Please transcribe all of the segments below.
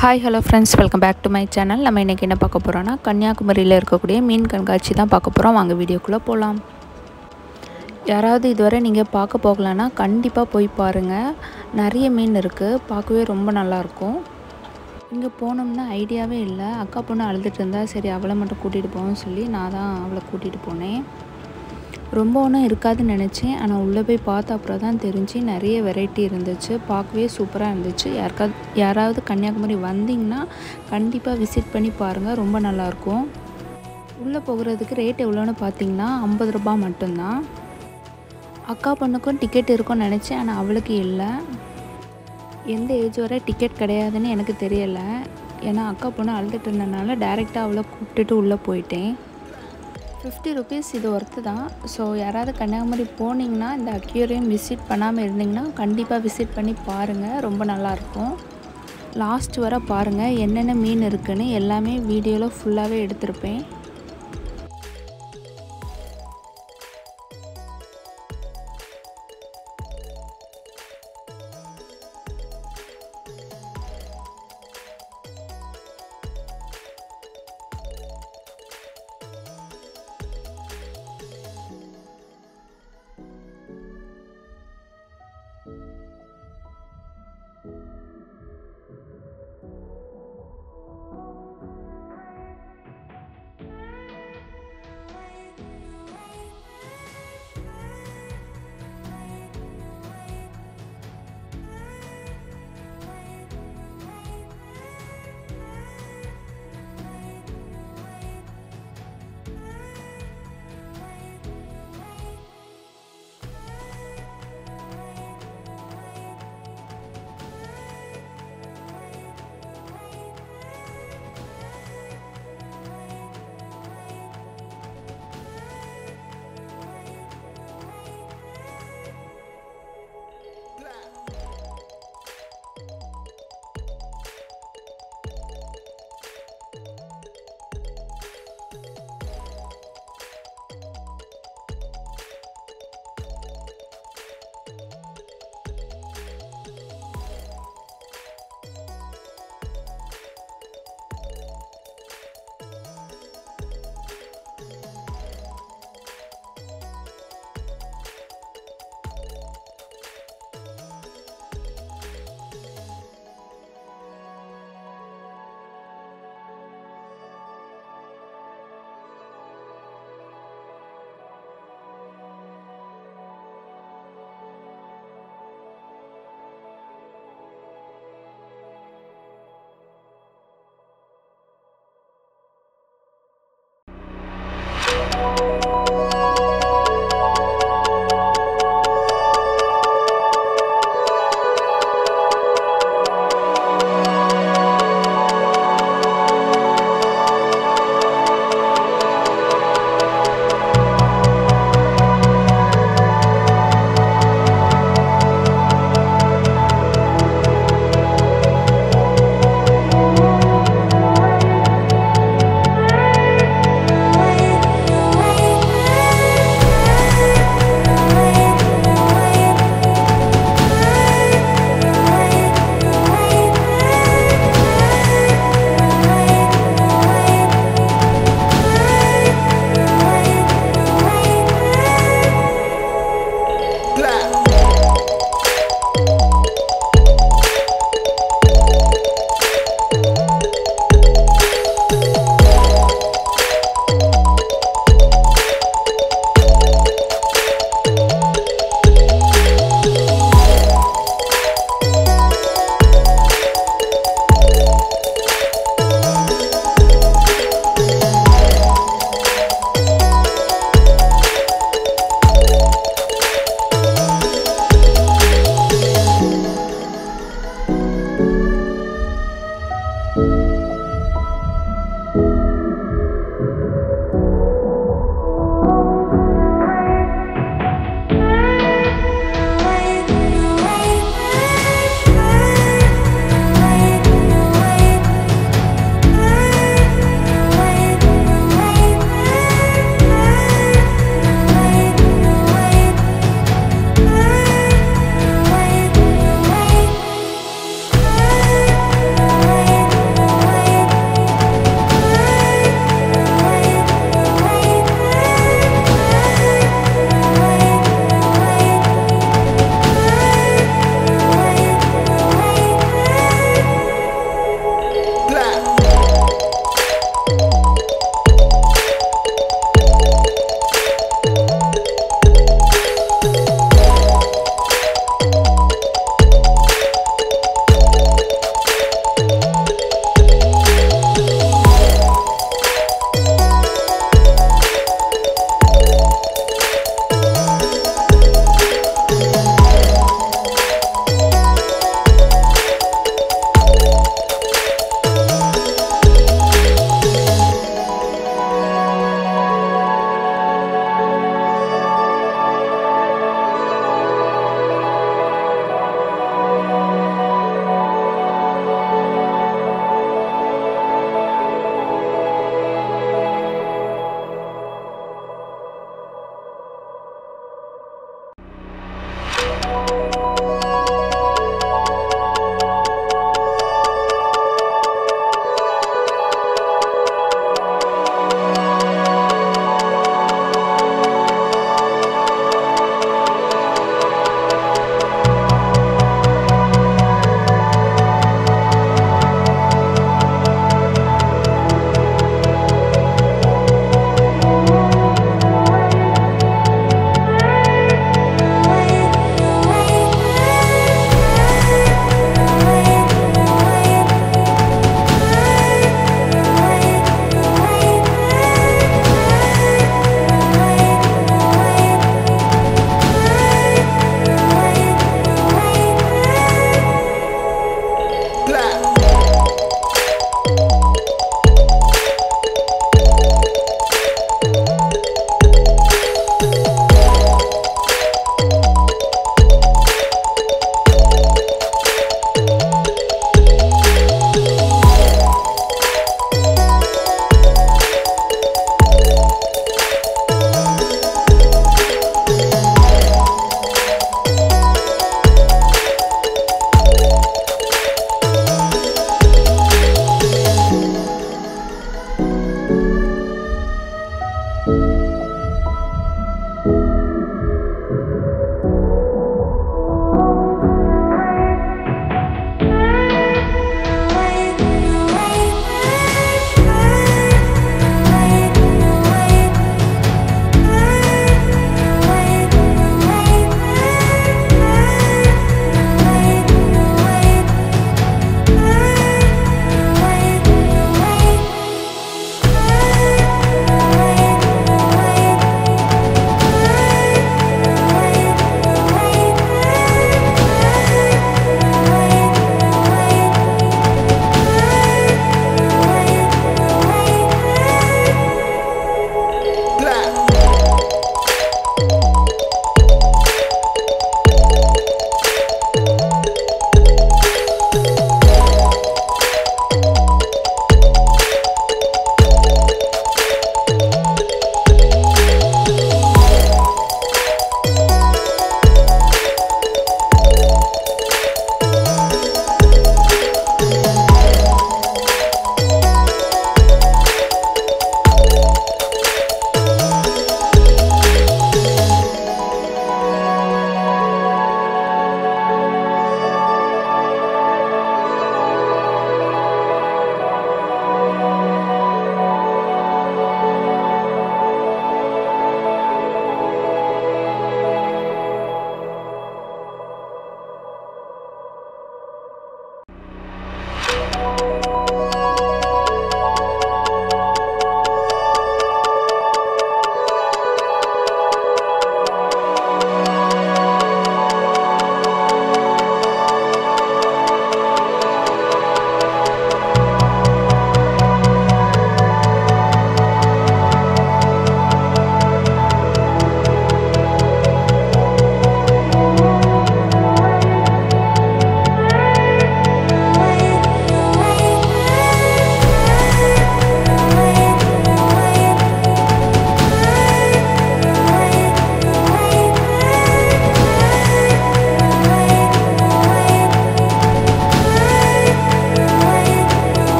Hi hello friends welcome back to my channel நம்ம இன்றைக்கி என்ன பார்க்க போகிறோன்னா கன்னியாகுமரியில் இருக்கக்கூடிய மீன் கண்காட்சி தான் பார்க்க போகிறோம் வாங்க வீடியோக்குள்ளே போகலாம் யாராவது இதுவரை நீங்கள் பார்க்க போகலன்னா கண்டிப்பாக போய் பாருங்கள் நிறைய மீன் இருக்குது பார்க்கவே ரொம்ப நல்லாயிருக்கும் இங்கே போனோம்னா ஐடியாவே இல்லை. அக்கா பொண்ணு அழுதுட்டு இருந்தா சரி அவளை மட்டும் கூட்டிகிட்டு போவோம்னு சொல்லி நான் தான் அவளை கூட்டிகிட்டு போனேன். ரொம்ப ஒன்றும் இருக்காதுன்னு நினச்சேன். ஆனால் உள்ளே போய் பார்த்த அப்புறம் தான் தெரிஞ்சு நிறைய வெரைட்டி இருந்துச்சு. பார்க்கவே சூப்பராக இருந்துச்சு. யாருக்காவது யாராவது கன்னியாகுமரி வந்தீங்கன்னா கண்டிப்பாக விசிட் பண்ணி பாருங்கள் ரொம்ப நல்லாயிருக்கும். உள்ளே போகிறதுக்கு ரேட் எவ்வளோன்னு பார்த்தீங்கன்னா ஐம்பது ரூபா மட்டும்தான். அக்கா பொண்ணுக்கும் டிக்கெட் இருக்கும்னு நினச்சேன். ஆனால் அவளுக்கு இல்லை. எந்த ஏஜ் வரை டிக்கெட் கிடையாதுன்னு எனக்கு தெரியலை. ஏன்னா அக்கா பொண்ணு அழுதுட்டு இருந்தனால டேரெக்டாக அவளை கூப்பிட்டுட்டு உள்ளே போயிட்டேன். ஃபிஃப்டி ருபீஸ் இது ஒர்த்து தான். ஸோ யாராவது கன்னியாகுமரி போனீங்கன்னா இந்த அக்யூரியம் விசிட் பண்ணாமல் இருந்தீங்கன்னா கண்டிப்பாக விசிட் பண்ணி பாருங்கள் ரொம்ப நல்லாயிருக்கும் லாஸ்ட் வர பாருங்கள் என்னென்ன மீன் இருக்குன்னு எல்லாமே வீடியோவில் ஃபுல்லாகவே எடுத்திருப்பேன்.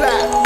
来。